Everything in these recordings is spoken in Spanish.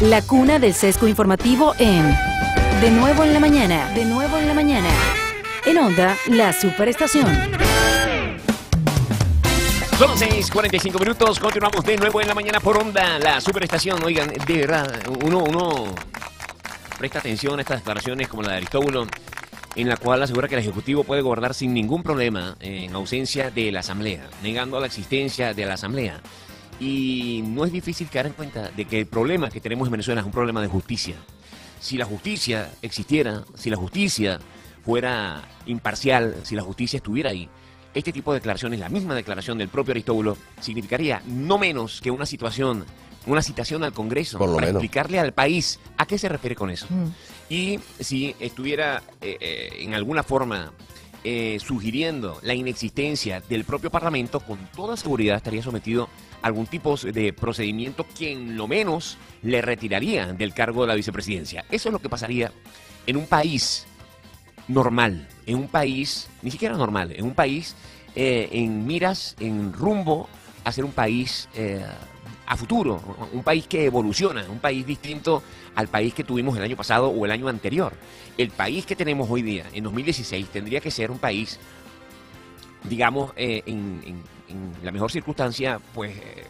la cuna del sesco informativo en De nuevo en la mañana, de nuevo en la mañana. En Onda, la superestación. Son las 6:45 minutos. Continuamos de nuevo en la mañana por Onda, la superestación. Oigan, de verdad, uno, uno presta atención a estas declaraciones como la de Aristóbulo, en la cual asegura que el Ejecutivo puede gobernar sin ningún problema en ausencia de la Asamblea, negando la existencia de la Asamblea. Y no es difícil caer en cuenta de que el problema que tenemos en Venezuela es un problema de justicia. Si la justicia existiera, si la justicia fuera imparcial, si la justicia estuviera ahí, este tipo de declaraciones, la misma declaración del propio Aristóbulo, significaría no menos que una situación, una citación al Congreso Por lo para menos. explicarle al país a qué se refiere con eso. Mm. Y si estuviera eh, eh, en alguna forma eh, sugiriendo la inexistencia del propio Parlamento, con toda seguridad estaría sometido a algún tipo de procedimiento que en lo menos le retiraría del cargo de la vicepresidencia. Eso es lo que pasaría en un país normal, en un país, ni siquiera normal, en un país eh, en miras, en rumbo a ser un país eh, a futuro, un país que evoluciona, un país distinto al país que tuvimos el año pasado o el año anterior. El país que tenemos hoy día, en 2016, tendría que ser un país, digamos, eh, en, en- la mejor circunstancia, pues... eh,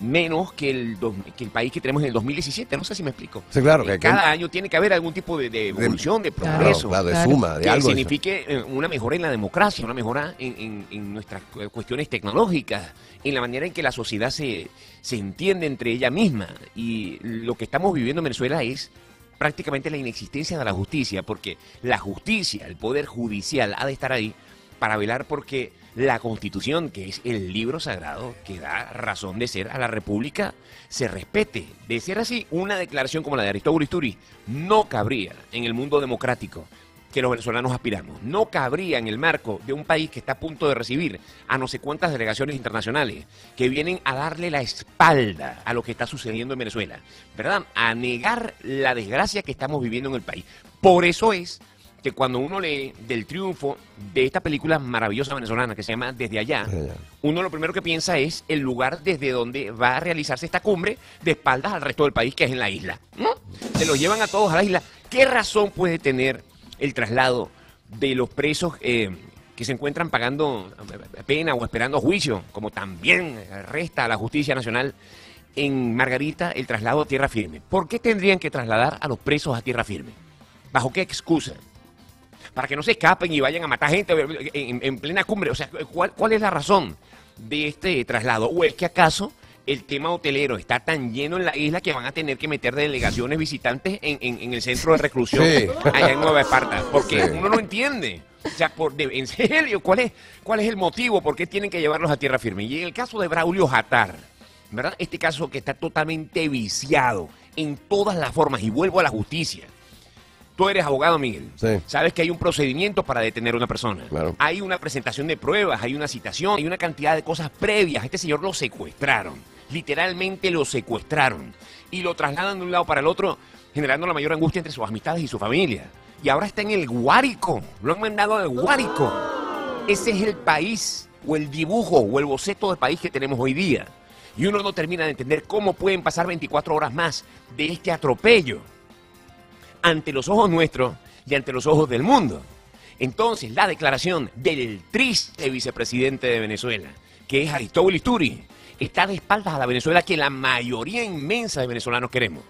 menos que el, dos- que el país que tenemos en el 2017, no sé si me explico. Sí, claro, Eh, que- cada año tiene que haber algún tipo de, de evolución, de progreso. claro, de suma, de que algo. signifique eh, una mejora en la democracia, una mejora en, en- en nuestras cu- cuestiones tecnológicas, en la manera en que la sociedad se, se entiende entre ella misma. Y lo que estamos viviendo en Venezuela es prácticamente la inexistencia de la justicia, porque la justicia, el poder judicial, ha de estar ahí para velar porque la constitución, que es el libro sagrado que da razón de ser a la república, se respete. De ser así, una declaración como la de Aristóbulo Isturi no cabría en el mundo democrático que los venezolanos aspiramos. No cabría en el marco de un país que está a punto de recibir a no sé cuántas delegaciones internacionales que vienen a darle la espalda a lo que está sucediendo en Venezuela, ¿verdad? A negar la desgracia que estamos viviendo en el país. Por eso es que cuando uno lee del triunfo de esta película maravillosa venezolana que se llama Desde allá, uno lo primero que piensa es el lugar desde donde va a realizarse esta cumbre de espaldas al resto del país, que es en la isla. ¿no? Se los llevan a todos a la isla. ¿Qué razón puede tener el traslado de los presos eh, que se encuentran pagando pena o esperando juicio, como también resta a la justicia nacional? En Margarita, el traslado a tierra firme. ¿Por qué tendrían que trasladar a los presos a tierra firme? ¿Bajo qué excusa? Para que no se escapen y vayan a matar gente en, en plena cumbre. O sea, ¿cuál, ¿cuál es la razón de este traslado? ¿O es que acaso el tema hotelero está tan lleno en la isla que van a tener que meter delegaciones visitantes en, en- en el centro de reclusión Sí. allá en Nueva Esparta? Porque Sí. uno no entiende. O sea, por, de- en serio, ¿cuál es, ¿cuál es el motivo? ¿Por qué tienen que llevarlos a tierra firme? Y en el caso de Braulio Jatar, ¿verdad? Este caso que está totalmente viciado en todas las formas, y vuelvo a la justicia. Tú eres abogado, Miguel. Sí. Sabes que hay un procedimiento para detener a una persona. Claro. Hay una presentación de pruebas, hay una citación, hay una cantidad de cosas previas. Este señor lo secuestraron. Literalmente lo secuestraron. Y lo trasladan de un lado para el otro, generando la mayor angustia entre sus amistades y su familia. Y ahora está en el Guárico. Lo han mandado al Guárico. Ese es el país, o el dibujo, o el boceto de país que tenemos hoy día. Y uno no termina de entender cómo pueden pasar 24 horas más de este atropello ante los ojos nuestros y ante los ojos del mundo. Entonces, la declaración del triste vicepresidente de Venezuela, que es Aristóbulo Isturi, está de espaldas a la Venezuela que la mayoría inmensa de venezolanos queremos.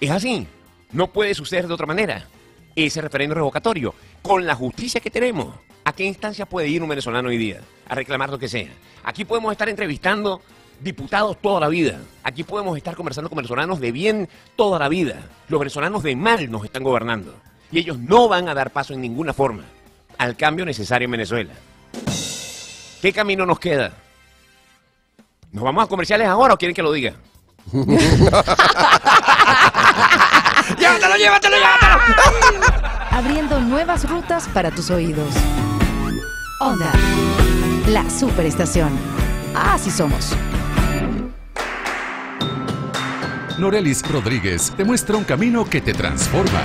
Es así. No puede suceder de otra manera. Ese referendo revocatorio, con la justicia que tenemos, ¿a qué instancia puede ir un venezolano hoy día a reclamar lo que sea? Aquí podemos estar entrevistando diputados toda la vida. Aquí podemos estar conversando con venezolanos de bien toda la vida. Los venezolanos de mal nos están gobernando. Y ellos no van a dar paso en ninguna forma al cambio necesario en Venezuela. ¿Qué camino nos queda? ¿Nos vamos a comerciales ahora o quieren que lo diga? ¡Llévatelo, llévatelo, llévatelo! Abriendo nuevas rutas para tus oídos. Onda, la superestación. Así somos. Norelis Rodríguez te muestra un camino que te transforma.